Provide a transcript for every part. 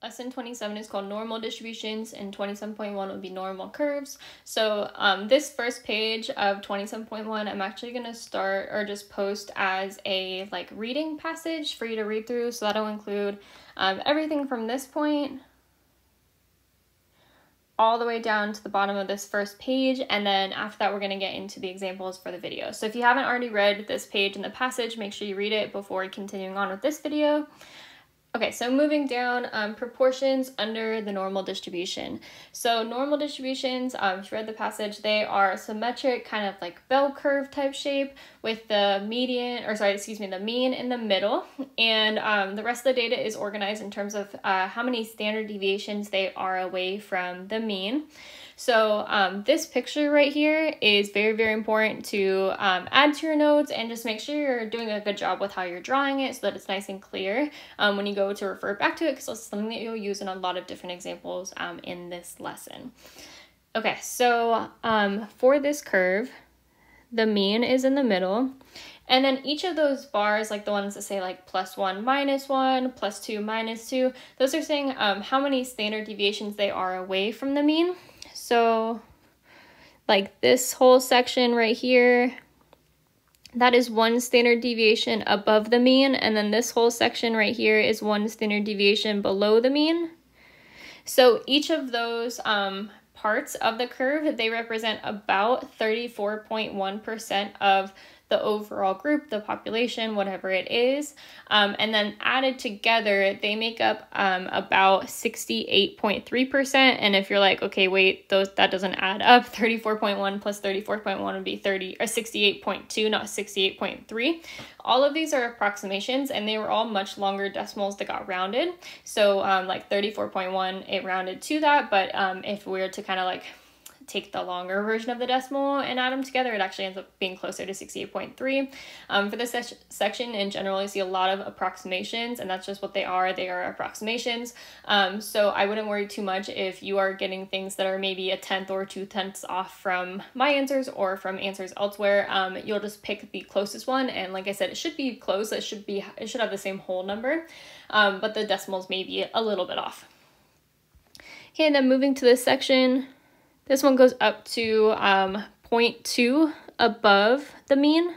Lesson 27 is called normal distributions and 27.1 would be normal curves. So um, this first page of 27.1 I'm actually going to start or just post as a like reading passage for you to read through. So that'll include um, everything from this point all the way down to the bottom of this first page and then after that we're going to get into the examples for the video. So if you haven't already read this page in the passage, make sure you read it before continuing on with this video. Okay, so moving down, um, proportions under the normal distribution. So normal distributions, um, if you read the passage, they are symmetric, kind of like bell curve type shape with the median, or sorry, excuse me, the mean in the middle. And um, the rest of the data is organized in terms of uh, how many standard deviations they are away from the mean. So um, this picture right here is very, very important to um, add to your notes and just make sure you're doing a good job with how you're drawing it so that it's nice and clear um, when you go to refer back to it because it's something that you'll use in a lot of different examples um, in this lesson. Okay, so um, for this curve, the mean is in the middle. And then each of those bars, like the ones that say like plus one, minus one, plus two, minus two, those are saying um, how many standard deviations they are away from the mean. So like this whole section right here, that is one standard deviation above the mean. And then this whole section right here is one standard deviation below the mean. So each of those um, parts of the curve, they represent about 34.1% of the overall group, the population, whatever it is. Um, and then added together, they make up um, about 68.3%. And if you're like, okay, wait, those that doesn't add up, 34.1 plus 34.1 would be 30 or 68.2, not 68.3. All of these are approximations and they were all much longer decimals that got rounded. So um, like 34.1, it rounded to that. But um, if we were to kind of like take the longer version of the decimal and add them together, it actually ends up being closer to 68.3. Um, for this se section, in general, you see a lot of approximations, and that's just what they are. They are approximations. Um, so I wouldn't worry too much if you are getting things that are maybe a tenth or two tenths off from my answers or from answers elsewhere. Um, you'll just pick the closest one, and like I said, it should be close. It should be it should have the same whole number, um, but the decimals may be a little bit off. Okay, and then moving to this section, this one goes up to um, 0.2 above the mean.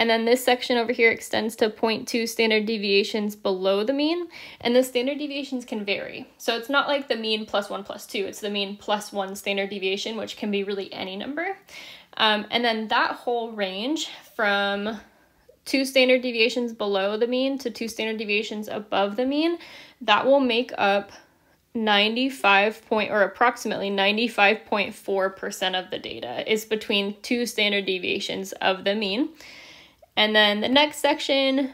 And then this section over here extends to 0.2 standard deviations below the mean. And the standard deviations can vary. So it's not like the mean plus 1 plus 2. It's the mean plus 1 standard deviation, which can be really any number. Um, and then that whole range from two standard deviations below the mean to two standard deviations above the mean, that will make up 95 point or approximately 95.4% of the data is between two standard deviations of the mean. And then the next section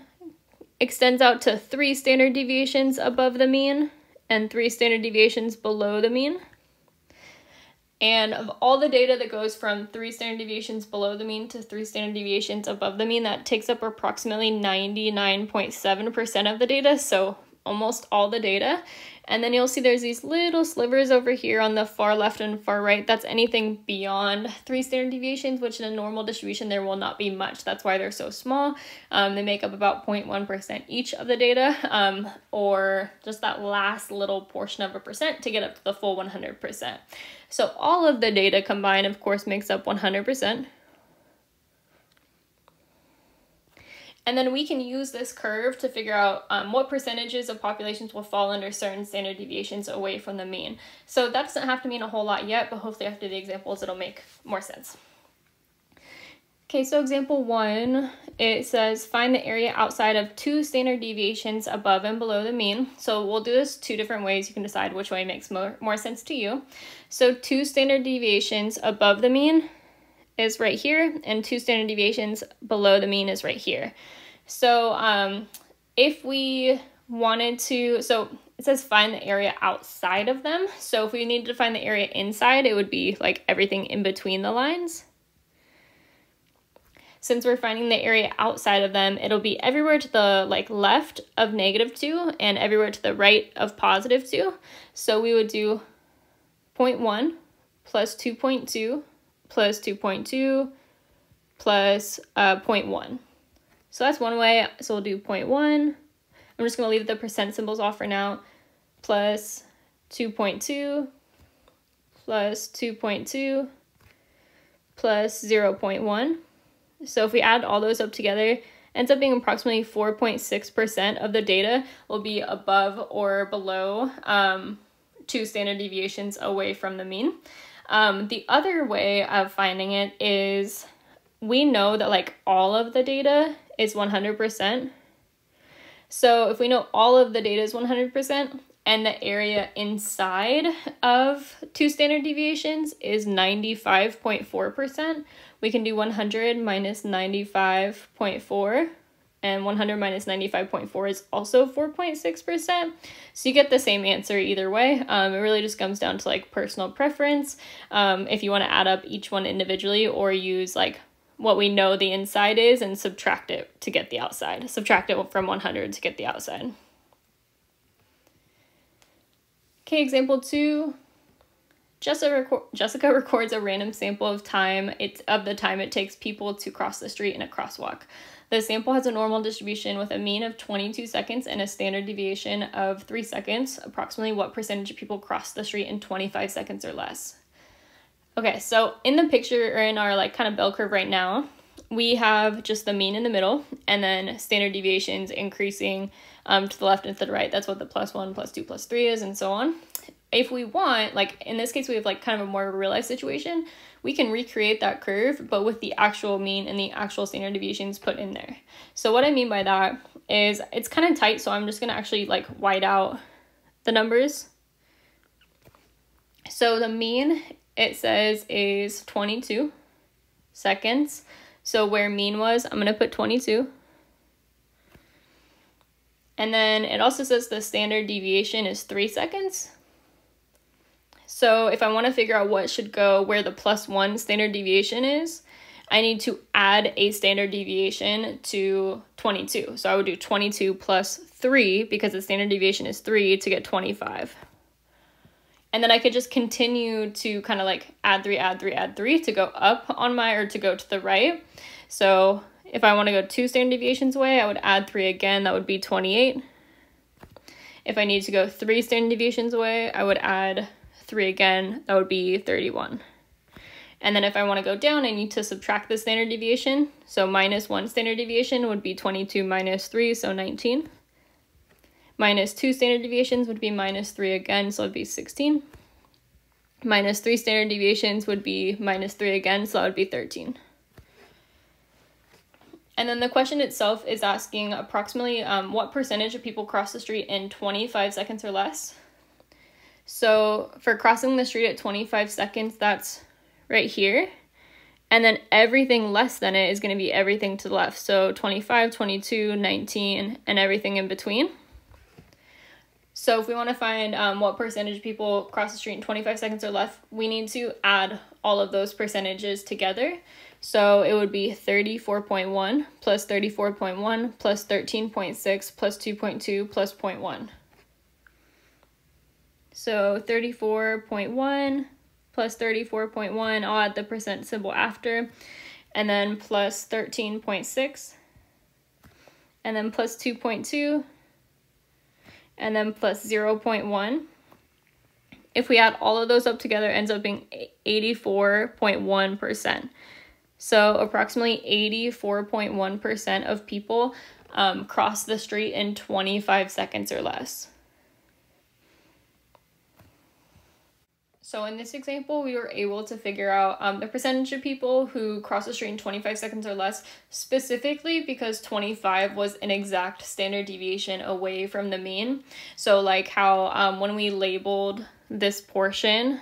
extends out to three standard deviations above the mean and three standard deviations below the mean. And of all the data that goes from three standard deviations below the mean to three standard deviations above the mean, that takes up approximately 99.7% of the data, so almost all the data. And then you'll see there's these little slivers over here on the far left and far right. That's anything beyond three standard deviations, which in a normal distribution, there will not be much. That's why they're so small. Um, they make up about 0.1% each of the data, um, or just that last little portion of a percent to get up to the full 100%. So all of the data combined, of course, makes up 100%. And then we can use this curve to figure out um, what percentages of populations will fall under certain standard deviations away from the mean. So that doesn't have to mean a whole lot yet, but hopefully after the examples it'll make more sense. Okay, so example one, it says find the area outside of two standard deviations above and below the mean. So we'll do this two different ways. You can decide which way makes more, more sense to you. So two standard deviations above the mean is right here, and two standard deviations below the mean is right here. So um, if we wanted to, so it says find the area outside of them. So if we needed to find the area inside, it would be like everything in between the lines. Since we're finding the area outside of them, it'll be everywhere to the like left of negative 2 and everywhere to the right of positive 2. So we would do 0.1 plus 2.2 plus 2.2 plus uh, 0.1. So that's one way. So we'll do 0.1 I'm just going to leave the percent symbols off for now, plus 2.2 plus 2.2 plus 0.1. So if we add all those up together, ends up being approximately 4.6% of the data will be above or below um, two standard deviations away from the mean. Um, the other way of finding it is we know that like all of the data is 100%. So if we know all of the data is 100% and the area inside of two standard deviations is 95.4%, we can do 100 minus 95.4 and 100 minus 95.4 is also 4.6%. So you get the same answer either way. Um, it really just comes down to like personal preference. Um, if you want to add up each one individually or use like what we know the inside is and subtract it to get the outside. Subtract it from 100 to get the outside. Okay, example two. Jessica, Jessica records a random sample of time it's of the time it takes people to cross the street in a crosswalk. The sample has a normal distribution with a mean of 22 seconds and a standard deviation of 3 seconds. Approximately what percentage of people cross the street in 25 seconds or less? Okay, so in the picture or in our like kind of bell curve right now, we have just the mean in the middle and then standard deviations increasing um, to the left and to the right. That's what the plus one, plus two, plus three is, and so on. If we want, like in this case, we have like kind of a more real life situation, we can recreate that curve, but with the actual mean and the actual standard deviations put in there. So what I mean by that is it's kind of tight, so I'm just gonna actually like white out the numbers. So the mean it says is 22 seconds. So where mean was, I'm going to put 22. And then it also says the standard deviation is 3 seconds. So if I want to figure out what should go where the plus 1 standard deviation is, I need to add a standard deviation to 22. So I would do 22 plus 3 because the standard deviation is 3 to get 25. And then I could just continue to kind of like add three, add three, add three to go up on my, or to go to the right. So if I want to go two standard deviations away, I would add three again. That would be 28. If I need to go three standard deviations away, I would add three again. That would be 31. And then if I want to go down, I need to subtract the standard deviation. So minus one standard deviation would be 22 minus three, so 19. Minus 2 standard deviations would be minus 3 again, so it would be 16. Minus 3 standard deviations would be minus 3 again, so that would be 13. And then the question itself is asking approximately um, what percentage of people cross the street in 25 seconds or less. So for crossing the street at 25 seconds, that's right here. And then everything less than it is going to be everything to the left. So 25, 22, 19, and everything in between. So if we want to find um, what percentage of people cross the street in 25 seconds or less, we need to add all of those percentages together. So it would be 34.1 plus 34.1 plus 13.6 plus 2.2 plus 0.1. So 34.1 plus 34.1, I'll add the percent symbol after, and then plus 13.6, and then plus 2.2, and then plus 0.1. If we add all of those up together, ends up being 84.1%. So approximately 84.1% of people um, cross the street in 25 seconds or less. So in this example, we were able to figure out um, the percentage of people who cross the street in 25 seconds or less, specifically because 25 was an exact standard deviation away from the mean. So like how um, when we labeled this portion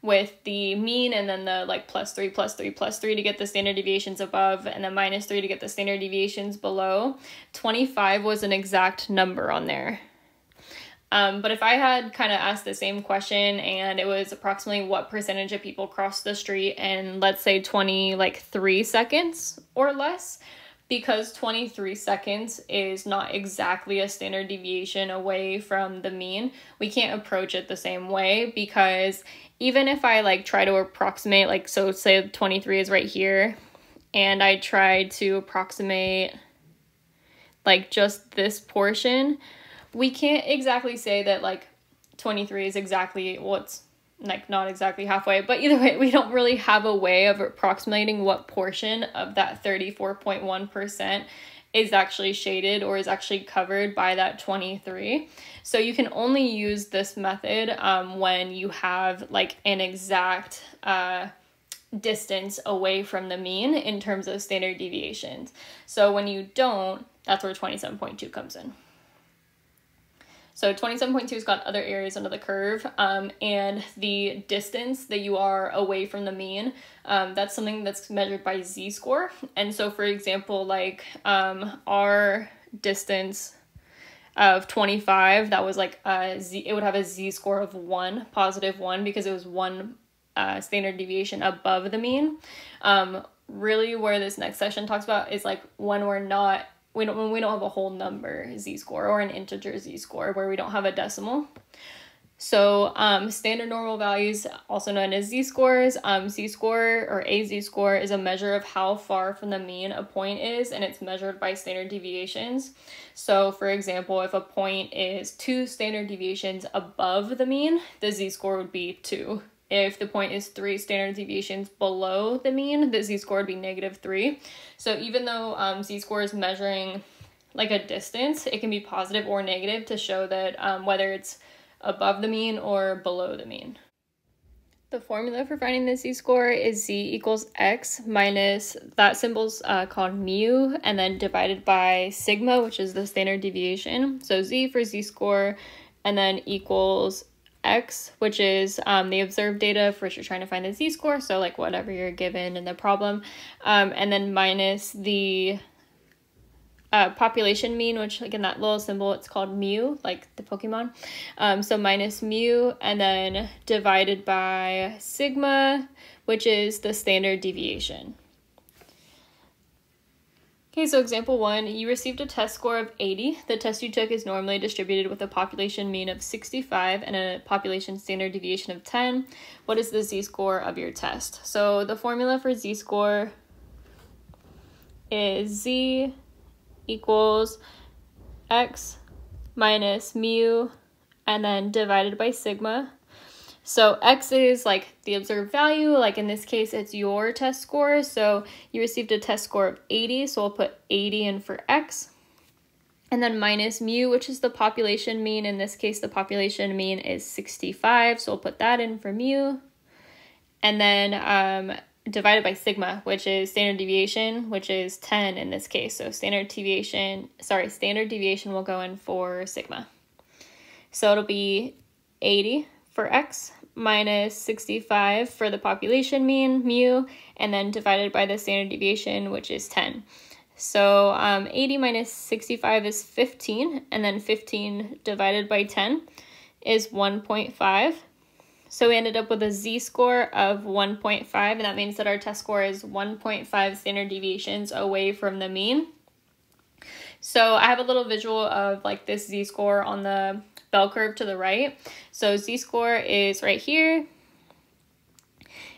with the mean and then the like plus 3 plus 3 plus 3 to get the standard deviations above and then minus 3 to get the standard deviations below 25 was an exact number on there um, but if I had kind of asked the same question and it was approximately what percentage of people cross the street in, let's say, 20, like three seconds or less, because 23 seconds is not exactly a standard deviation away from the mean, we can't approach it the same way because even if I like try to approximate, like, so say 23 is right here, and I try to approximate like just this portion, we can't exactly say that like 23 is exactly what's like not exactly halfway, but either way, we don't really have a way of approximating what portion of that 34.1% is actually shaded or is actually covered by that 23. So you can only use this method um, when you have like an exact uh, distance away from the mean in terms of standard deviations. So when you don't, that's where 27.2 comes in. So 27.2 has got other areas under the curve, um, and the distance that you are away from the mean, um, that's something that's measured by z-score. And so, for example, like um, our distance of 25, that was like a z, it would have a z-score of 1, positive 1, because it was one uh, standard deviation above the mean. Um, really, where this next session talks about is like when we're not we don't when we don't have a whole number z-score or an integer z-score where we don't have a decimal. So um, standard normal values, also known as z-scores, um, z-score or a z-score is a measure of how far from the mean a point is and it's measured by standard deviations. So for example, if a point is two standard deviations above the mean, the z-score would be two. If the point is three standard deviations below the mean, the z-score would be negative three. So even though um, z-score is measuring like a distance, it can be positive or negative to show that um, whether it's above the mean or below the mean. The formula for finding the z-score is z equals x minus that symbol's uh, called mu and then divided by sigma, which is the standard deviation. So z for z-score and then equals x, which is um, the observed data for which you're trying to find the z-score, so like whatever you're given in the problem, um, and then minus the uh, population mean, which like in that little symbol, it's called mu, like the Pokemon. Um, so minus mu, and then divided by sigma, which is the standard deviation. Okay, so example one, you received a test score of 80. The test you took is normally distributed with a population mean of 65 and a population standard deviation of 10. What is the z-score of your test? So the formula for z-score is z equals x minus mu and then divided by sigma. So x is like the observed value, like in this case, it's your test score. So you received a test score of 80, so we'll put 80 in for x. And then minus mu, which is the population mean. In this case, the population mean is 65, so we'll put that in for mu. And then um, divided by sigma, which is standard deviation, which is 10 in this case. So standard deviation, sorry, standard deviation will go in for sigma. So it'll be 80 for x minus 65 for the population mean, mu, and then divided by the standard deviation, which is 10. So um, 80 minus 65 is 15, and then 15 divided by 10 is 1.5. So we ended up with a z-score of 1.5, and that means that our test score is 1.5 standard deviations away from the mean. So I have a little visual of like this z-score on the bell curve to the right. So z-score is right here.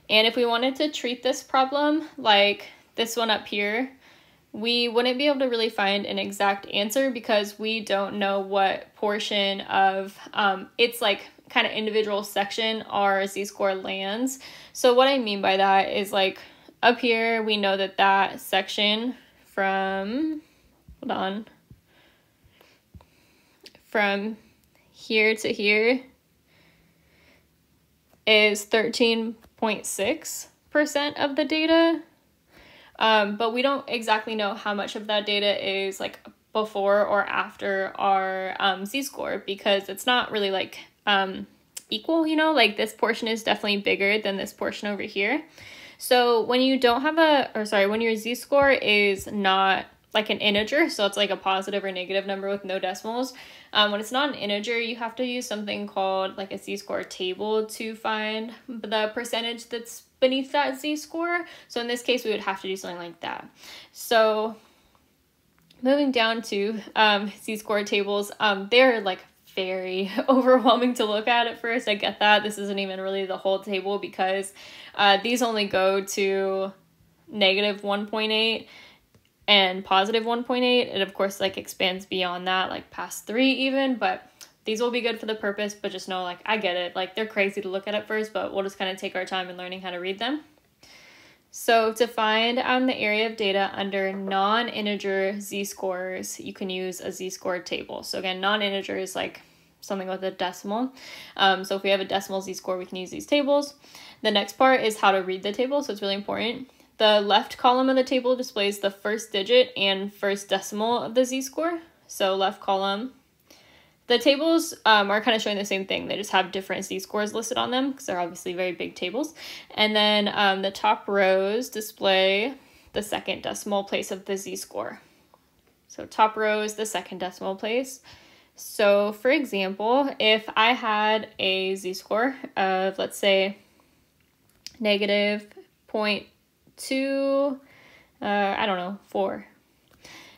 And if we wanted to treat this problem like this one up here, we wouldn't be able to really find an exact answer because we don't know what portion of um, its like kind of individual section our z-score lands. So what I mean by that is like up here, we know that that section from, hold on, from here to here is 13.6% of the data. Um, but we don't exactly know how much of that data is like before or after our um, z-score because it's not really like um, equal, you know, like this portion is definitely bigger than this portion over here. So when you don't have a, or sorry, when your z-score is not like an integer, so it's like a positive or negative number with no decimals. Um, when it's not an integer, you have to use something called like a z-score table to find the percentage that's beneath that z-score. So in this case, we would have to do something like that. So moving down to um, z-score tables, um, they're like very overwhelming to look at at first. I get that. This isn't even really the whole table because uh, these only go to negative 1.8 and positive 1.8. It of course like expands beyond that, like past three even, but these will be good for the purpose, but just know like I get it. Like they're crazy to look at at first, but we'll just kind of take our time in learning how to read them. So to find on the area of data under non-integer z-scores, you can use a z-score table. So again, non-integer is like something with a decimal. Um, so if we have a decimal z-score, we can use these tables. The next part is how to read the table, so it's really important. The left column of the table displays the first digit and first decimal of the z-score. So left column. The tables um, are kind of showing the same thing. They just have different z-scores listed on them because they're obviously very big tables. And then um, the top rows display the second decimal place of the z-score. So top row is the second decimal place. So for example, if I had a z-score of, let's say, negative 0.2, uh, I don't know, 4.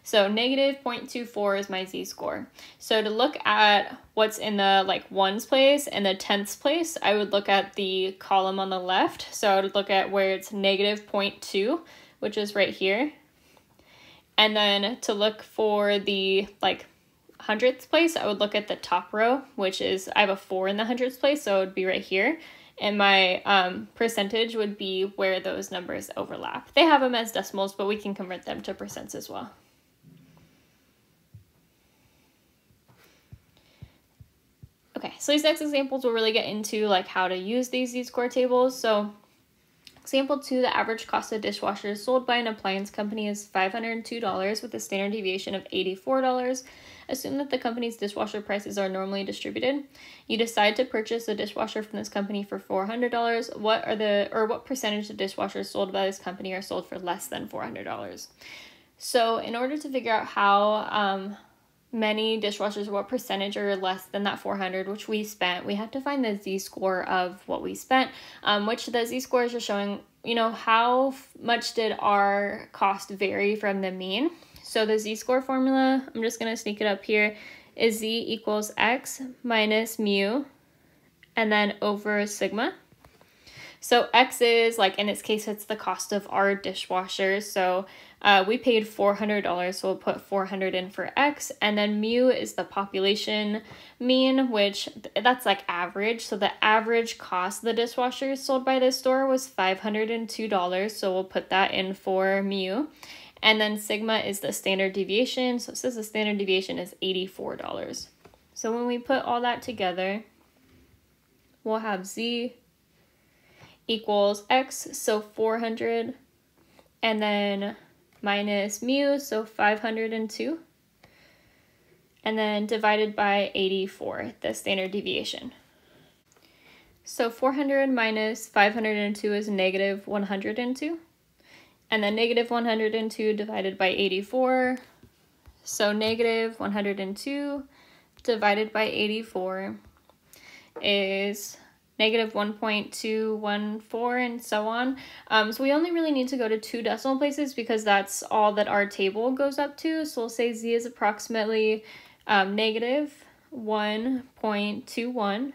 So negative 0.24 is my z-score. So to look at what's in the like ones place and the tenths place, I would look at the column on the left. So I would look at where it's negative 0.2, which is right here. And then to look for the like hundredths place, I would look at the top row, which is, I have a four in the hundredths place, so it would be right here. And my um, percentage would be where those numbers overlap. They have them as decimals, but we can convert them to percents as well. Okay, so these next examples will really get into like how to use these z-score tables. So Example 2, the average cost of dishwashers sold by an appliance company is $502 with a standard deviation of $84. Assume that the company's dishwasher prices are normally distributed. You decide to purchase a dishwasher from this company for $400. What are the or what percentage of dishwashers sold by this company are sold for less than $400? So, in order to figure out how um, many dishwashers, what percentage are less than that 400, which we spent, we have to find the z score of what we spent, um, which the z scores are showing, you know, how much did our cost vary from the mean. So the z-score formula, I'm just going to sneak it up here, is z equals x minus mu and then over sigma. So x is, like in this case, it's the cost of our dishwasher. So uh, we paid $400, so we'll put 400 in for x. And then mu is the population mean, which that's like average. So the average cost of the dishwasher sold by this store was $502. So we'll put that in for mu. And then sigma is the standard deviation. So it says the standard deviation is $84. So when we put all that together, we'll have z equals x, so 400, and then minus mu, so 502, and then divided by 84, the standard deviation. So 400 minus 502 is negative 102 and then negative 102 divided by 84. So negative 102 divided by 84 is negative 1.214 and so on. Um, so we only really need to go to two decimal places because that's all that our table goes up to. So we'll say z is approximately um, negative 1.21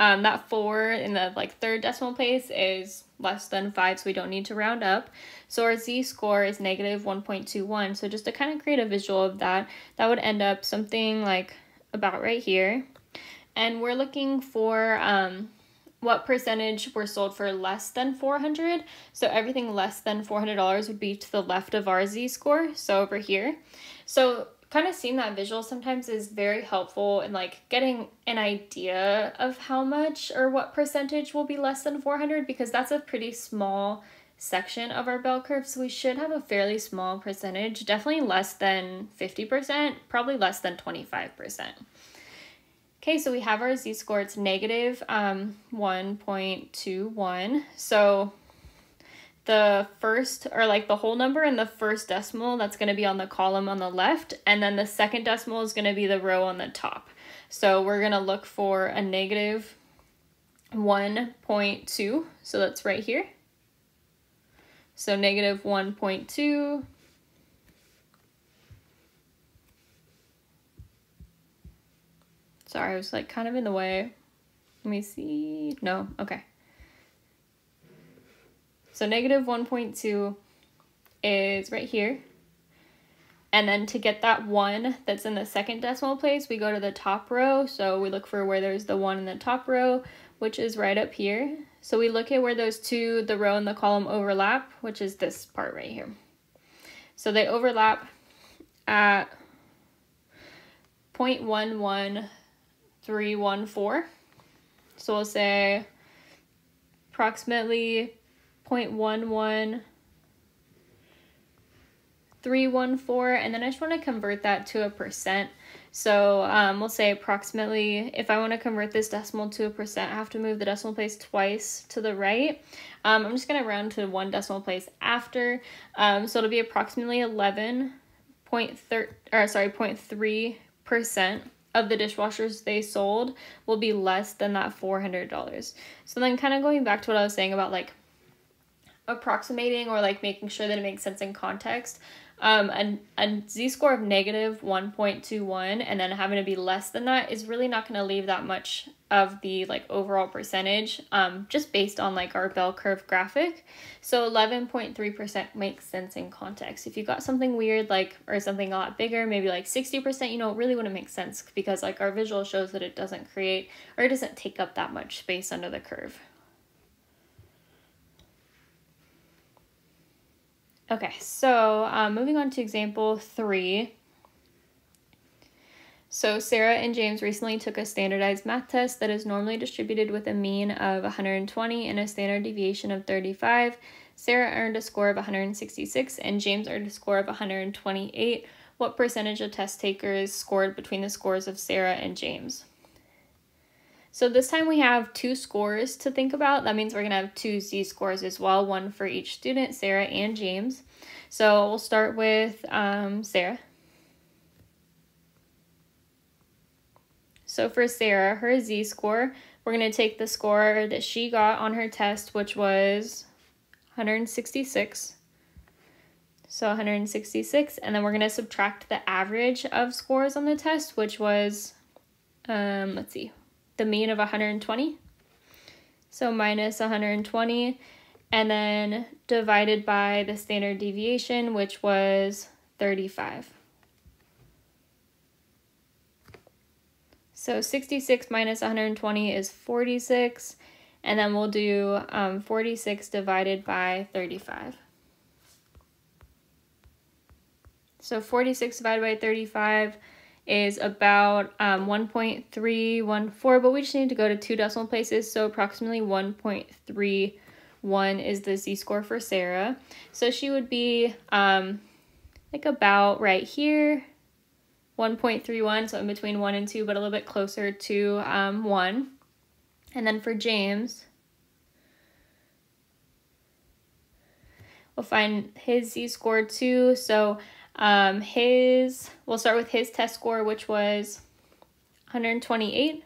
um, that four in the like third decimal place is less than five, so we don't need to round up. So our z-score is negative 1.21. So just to kind of create a visual of that, that would end up something like about right here. And we're looking for um, what percentage were sold for less than 400. So everything less than $400 would be to the left of our z-score, so over here. So kind of seeing that visual sometimes is very helpful in like getting an idea of how much or what percentage will be less than 400 because that's a pretty small section of our bell curve. So we should have a fairly small percentage definitely less than 50% probably less than 25% okay so we have our z-score it's negative um, 1.21 so the first or like the whole number and the first decimal that's going to be on the column on the left and then the second decimal is going to be the row on the top. So we're going to look for a negative 1.2 so that's right here. So negative 1.2 sorry I was like kind of in the way. Let me see. No okay so negative 1.2 is right here. And then to get that one that's in the second decimal place, we go to the top row. So we look for where there's the one in the top row, which is right up here. So we look at where those two, the row and the column overlap, which is this part right here. So they overlap at 0.11314. So we'll say approximately 0.11 314 and then I just want to convert that to a percent. So um, we'll say approximately, if I want to convert this decimal to a percent, I have to move the decimal place twice to the right. Um, I'm just going to round to one decimal place after. Um, so it'll be approximately 11.3, or sorry, 0.3% of the dishwashers they sold will be less than that $400. So then kind of going back to what I was saying about like approximating or like making sure that it makes sense in context. Um, a, a z-score of negative 1.21 and then having to be less than that is really not going to leave that much of the like overall percentage um, just based on like our bell curve graphic. So 11.3% makes sense in context. If you got something weird like or something a lot bigger, maybe like 60%, you know, it really wouldn't make sense because like our visual shows that it doesn't create or it doesn't take up that much space under the curve. Okay, so um, moving on to example three. So Sarah and James recently took a standardized math test that is normally distributed with a mean of 120 and a standard deviation of 35. Sarah earned a score of 166 and James earned a score of 128. What percentage of test takers scored between the scores of Sarah and James? So this time we have two scores to think about. That means we're going to have two z-scores as well, one for each student, Sarah and James. So we'll start with um, Sarah. So for Sarah, her z-score, we're going to take the score that she got on her test, which was 166. So 166, and then we're going to subtract the average of scores on the test, which was, um, let's see, the mean of 120. So minus 120 and then divided by the standard deviation, which was 35. So 66 minus 120 is 46, and then we'll do um, 46 divided by 35. So 46 divided by 35 is about um, 1.314, but we just need to go to two decimal places, so approximately 1.31 is the z-score for Sarah. So she would be um, like about right here, 1.31, so in between 1 and 2, but a little bit closer to um, 1. And then for James, we'll find his z-score too, so um, his, we'll start with his test score, which was 128.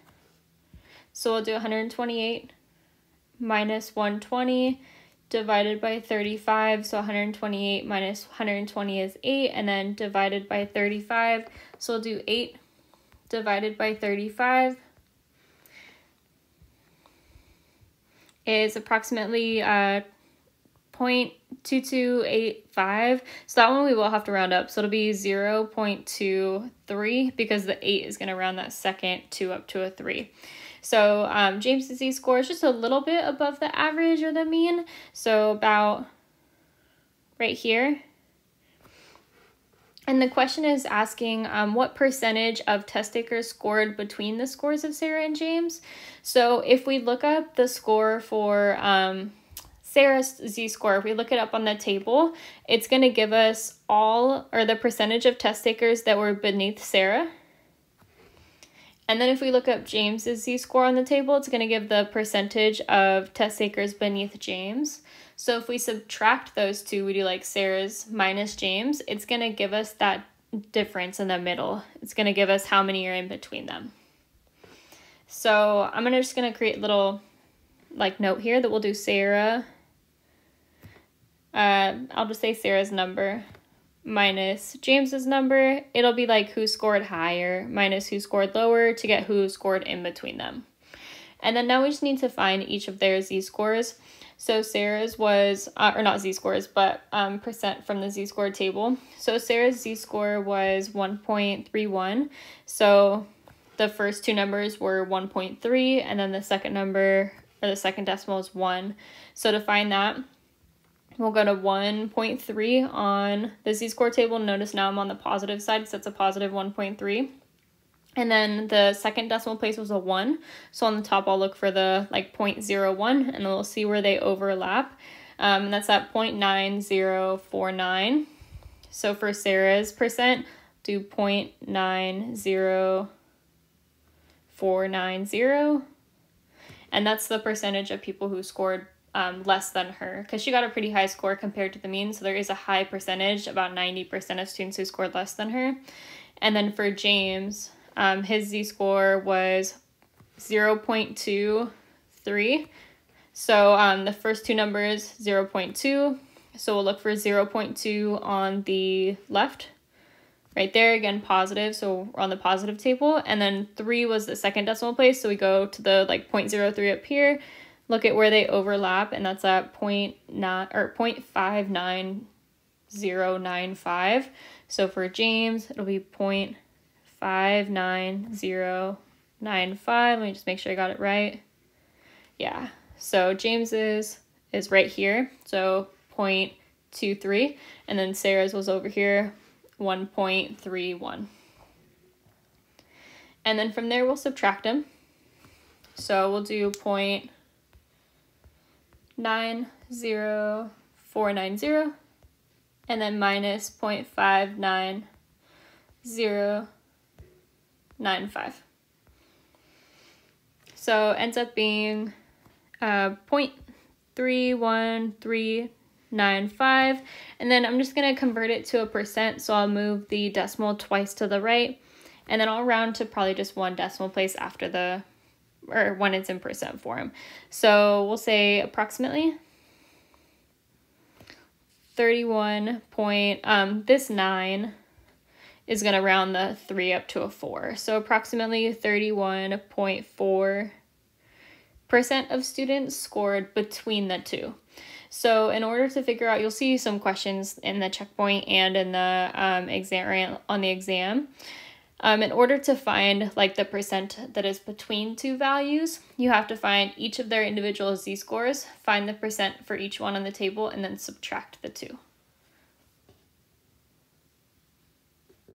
So we'll do 128 minus 120 divided by 35. So 128 minus 120 is 8, and then divided by 35. So we'll do 8 divided by 35 is approximately uh, 0.2285. So that one we will have to round up. So it'll be 0.23 because the 8 is going to round that second 2 up to a 3. So um, James's Z score is just a little bit above the average or the mean. So about right here. And the question is asking um, what percentage of test takers scored between the scores of Sarah and James. So if we look up the score for um, Sarah's z-score, if we look it up on the table, it's going to give us all or the percentage of test takers that were beneath Sarah. And then if we look up James's z-score on the table, it's going to give the percentage of test takers beneath James. So if we subtract those two, we do like Sarah's minus James, it's going to give us that difference in the middle. It's going to give us how many are in between them. So I'm gonna, just going to create a little like note here that we'll do Sarah uh, I'll just say Sarah's number minus James's number. It'll be like who scored higher minus who scored lower to get who scored in between them. And then now we just need to find each of their z-scores. So Sarah's was, uh, or not z-scores, but um, percent from the z-score table. So Sarah's z-score was 1.31. So the first two numbers were 1.3, and then the second number, or the second decimal is 1. So to find that, we'll go to 1.3 on the z-score table. Notice now I'm on the positive side, so it's a positive 1.3. And then the second decimal place was a 1. So on the top, I'll look for the like 0.01 and we'll see where they overlap. Um, and that's at 0.9049. So for Sarah's percent, do 0.90490. And that's the percentage of people who scored um, less than her because she got a pretty high score compared to the mean. So there is a high percentage, about 90% of students who scored less than her. And then for James, um, his Z score was 0.23. So um, the first two numbers, 0.2. So we'll look for 0.2 on the left. Right there, again, positive, so we're on the positive table. And then 3 was the second decimal place, so we go to the like 0.03 up here, look at where they overlap, and that's at 0.9 or 0.59095. So for James, it'll be 0 five nine zero nine five. Let me just make sure I got it right. Yeah. So James's is right here. So 0.23. And then Sarah's was over here, 1.31. And then from there, we'll subtract them. So we'll do 0.90490 and then minus 0.590 nine five. So ends up being uh, 0.31395. And then I'm just going to convert it to a percent. So I'll move the decimal twice to the right. And then I'll round to probably just one decimal place after the, or when it's in percent form. So we'll say approximately 31 point, um, this 9 is going to round the 3 up to a 4. So approximately 31.4% of students scored between the two. So in order to figure out, you'll see some questions in the checkpoint and in the um, exam on the exam. Um, in order to find like the percent that is between two values, you have to find each of their individual z-scores, find the percent for each one on the table, and then subtract the two.